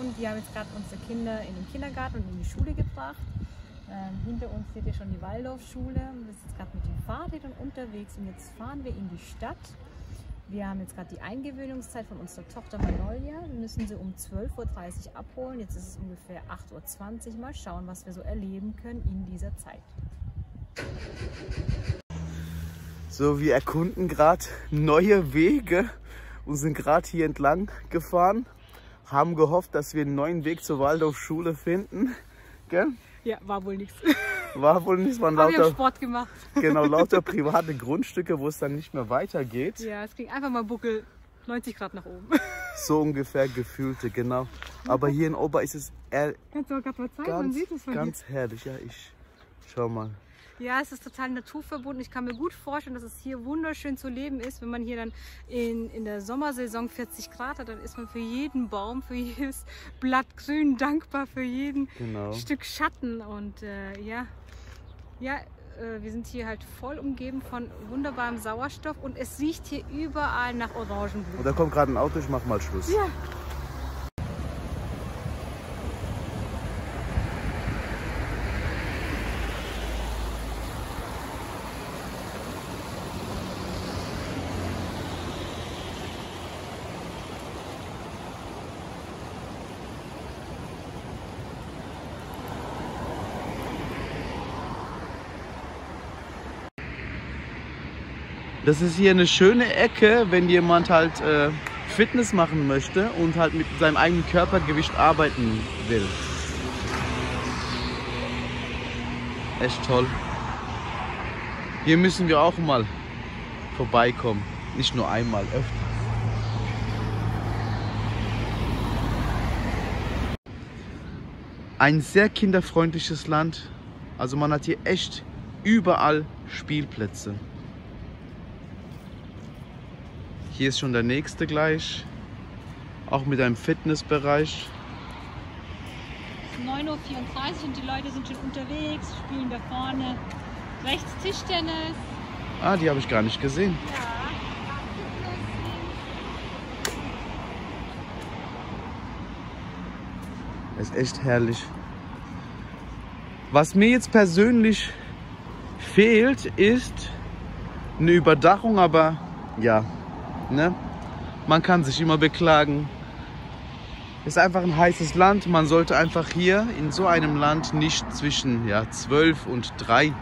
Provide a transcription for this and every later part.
und die haben jetzt gerade unsere Kinder in den Kindergarten und in die Schule gebracht. Ähm, hinter uns seht ihr schon die Waldorfschule. Wir sind jetzt gerade mit den Fahrrädern unterwegs und jetzt fahren wir in die Stadt. Wir haben jetzt gerade die Eingewöhnungszeit von unserer Tochter Manolia. Wir müssen sie um 12.30 Uhr abholen. Jetzt ist es ungefähr 8.20 Uhr. Mal schauen, was wir so erleben können in dieser Zeit. So, wir erkunden gerade neue Wege und sind gerade hier entlang gefahren. Haben gehofft, dass wir einen neuen Weg zur Waldorfschule finden. Gell? Ja, war wohl nichts. War wohl nichts, waren Aber wir haben lauter, Sport gemacht. genau, lauter private Grundstücke, wo es dann nicht mehr weitergeht. Ja, es ging einfach mal Buckel 90 Grad nach oben. So ungefähr gefühlte, genau. Aber hier in Ober ist es eher Kannst du auch gerade mal zeigen, man ganz, sieht es von ganz herrlich. Ja, ich schau mal. Ja, es ist total naturverbunden. Ich kann mir gut vorstellen, dass es hier wunderschön zu leben ist. Wenn man hier dann in, in der Sommersaison 40 Grad hat, dann ist man für jeden Baum, für jedes Blatt grün dankbar, für jeden Genau. Stück Schatten. Und äh, ja, ja äh, wir sind hier halt voll umgeben von wunderbarem Sauerstoff und es riecht hier überall nach Orangenblut. Und da kommt gerade ein Auto, ich mach mal Schluss. Ja. Das ist hier eine schöne Ecke, wenn jemand halt äh, Fitness machen möchte und halt mit seinem eigenen Körpergewicht arbeiten will. Echt toll. Hier müssen wir auch mal vorbeikommen. Nicht nur einmal, öfter. Ein sehr kinderfreundliches Land. Also man hat hier echt überall Spielplätze. Hier ist schon der nächste gleich. Auch mit einem Fitnessbereich. 9.34 Uhr und die Leute sind schon unterwegs, spielen da vorne rechts Tischtennis. Ah, die habe ich gar nicht gesehen. Ja. Ist echt herrlich. Was mir jetzt persönlich fehlt, ist eine Überdachung, aber ja, ne? Man kann sich immer beklagen. Ist einfach ein heißes Land. Man sollte einfach hier in so einem Land nicht zwischen ja, 12 und 3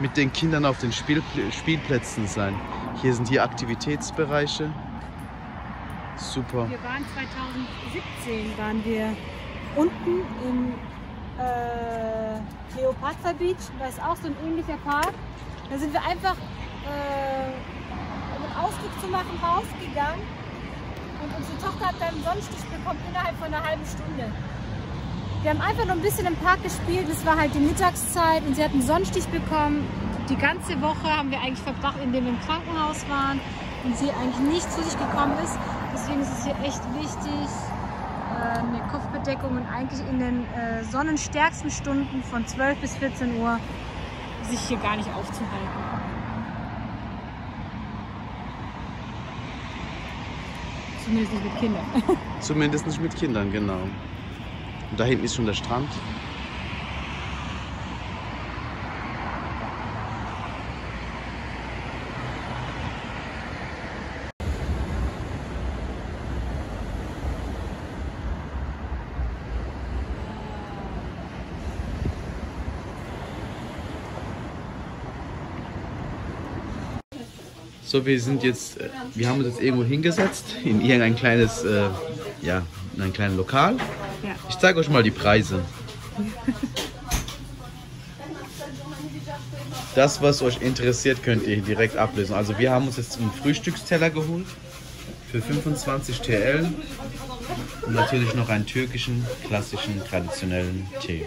mit den Kindern auf den Spiel, Spielplätzen sein. Hier sind hier Aktivitätsbereiche. Super. Wir waren 2017 waren wir unten im äh, Cleopatra Beach. Da ist auch so ein ähnlicher Park. Da sind wir einfach, äh, einen Ausflug zu machen, rausgegangen. Und unsere Tochter hat dann einen Sonnenstich bekommen innerhalb von einer halben Stunde. Wir haben einfach nur ein bisschen im Park gespielt. Es war halt die Mittagszeit und sie hat einen Sonnenstich bekommen. Die ganze Woche haben wir eigentlich verbracht, indem wir im Krankenhaus waren und sie eigentlich nicht zu sich gekommen ist. Deswegen ist es hier echt wichtig, äh, eine Kopfbedeckung und eigentlich in den äh, sonnenstärksten Stunden von 12 bis 14 Uhr sich hier gar nicht aufzuhalten. Zumindest nicht mit Kindern. Zumindest nicht mit Kindern, genau. Und da hinten ist schon der Strand. So, wir sind jetzt, äh, wir haben uns jetzt irgendwo hingesetzt in irgendein kleines, äh, ja, in ein kleines Lokal. Ja. Ich zeige euch mal die Preise. Das, was euch interessiert, könnt ihr direkt ablösen. Also wir haben uns jetzt einen Frühstücksteller geholt für 25 TL und natürlich noch einen türkischen, klassischen, traditionellen Tee.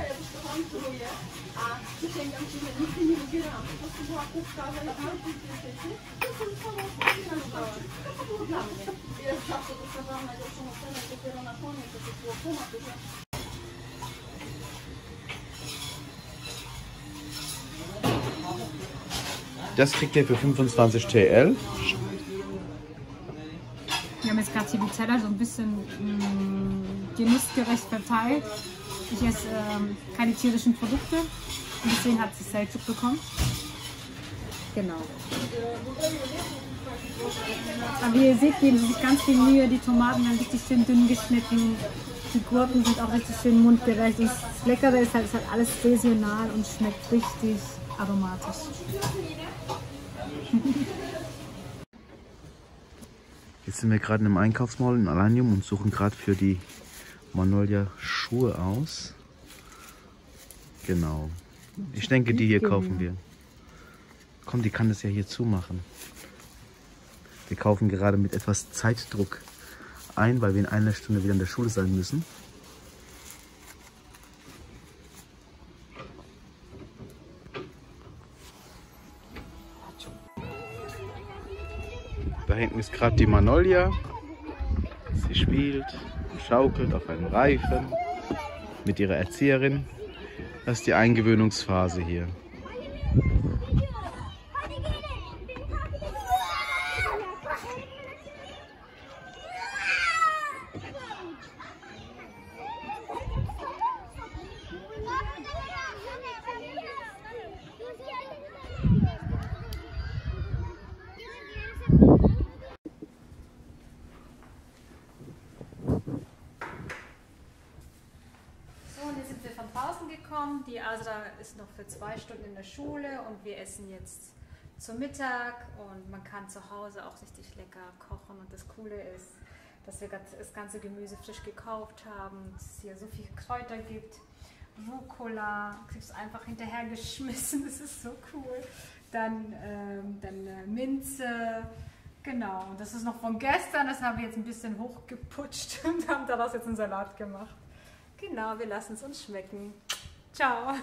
Das kriegt ihr für 25 TL. Wir haben jetzt gerade hier die Teller so ein bisschen mh, genussgerecht verteilt. Ich esse ähm, keine tierischen Produkte und deswegen hat sie Seltschuk bekommen. Genau. Aber wie ihr seht, geben sie sich ganz viel Mühe. Die Tomaten werden richtig schön dünn geschnitten. Die Gurken sind auch richtig schön mundgerecht. Und das Leckere ist halt, ist halt alles saisonal und schmeckt richtig aromatisch. Jetzt sind wir gerade in einem Einkaufsmall in Alanium und suchen gerade für die Manolja Schuhe aus. Genau. Ich denke, die hier kaufen wir. Komm, die kann das ja hier zumachen. Wir kaufen gerade mit etwas Zeitdruck ein, weil wir in einer Stunde wieder in der Schule sein müssen. Da hinten ist gerade die Manolja. Sie spielt, schaukelt auf einem Reifen mit ihrer Erzieherin. Das ist die Eingewöhnungsphase hier. So, und jetzt sind wir von draußen gekommen. Die Asra ist noch für zwei Stunden in der Schule und wir essen jetzt zum Mittag und man kann zu Hause auch richtig lecker kochen. Und das Coole ist, dass wir das ganze Gemüse frisch gekauft haben, dass es hier so viele Kräuter gibt. Rucola, du einfach hinterhergeschmissen, das ist so cool. Dann, ähm, dann äh, Minze, genau. Und das ist noch von gestern, das haben wir jetzt ein bisschen hochgeputscht und haben daraus jetzt einen Salat gemacht. Genau, wir lassen es uns schmecken. Ciao.